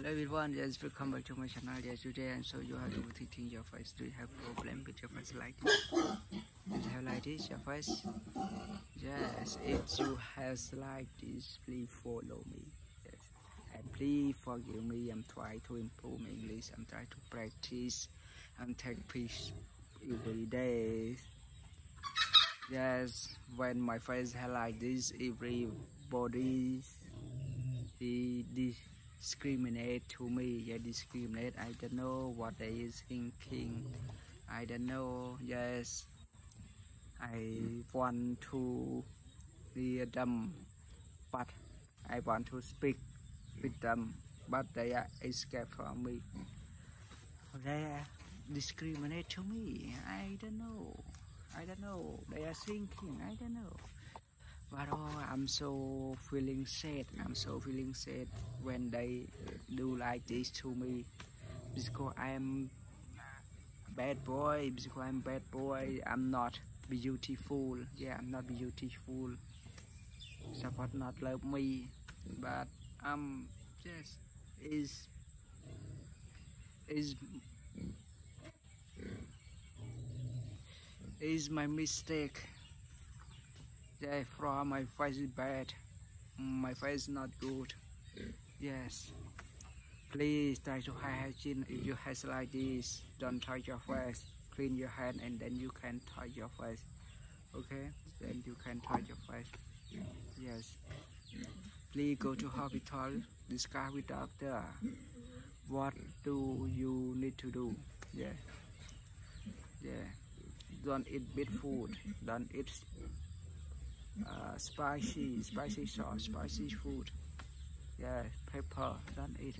Hello everyone, yes, welcome back to my channel. Yes, today I'm show you how to treating your face. Do you have problem with your face like this? You have like this your face? Yes, if you have like this, please follow me. Yes, and please forgive me. I'm trying to improve my English. I'm trying to practice and take peace every day. Yes, when my face have like this, everybody he discriminate to me yeah discriminate. I don't know what they is thinking. I don't know yes. I want to hear them but i want to speak with them but they are escape from me. They discriminate to me. I don't know. I don't know. They are thinking. I don't know but oh i'm so feeling sad i'm so feeling sad when they do like this to me. Because i'm bad boy because i'm bad boy i'm not beautiful. Yeah i'm not beautiful. Support not love me. But um yes is is is my mistake yeah from my face is bad. My face is not good. Yes. Please try to hygiene. If you have like this don't touch your face. Clean your hand and then you can touch your face. Okay? Then you can touch your face. Yes. Please go to hospital. Discuss with doctor. What do you need to do? Yeah. Yeah. Don't eat bad food. Don't eat spicy, spicy sauce, spicy food. Yeah, pepper, don't eat.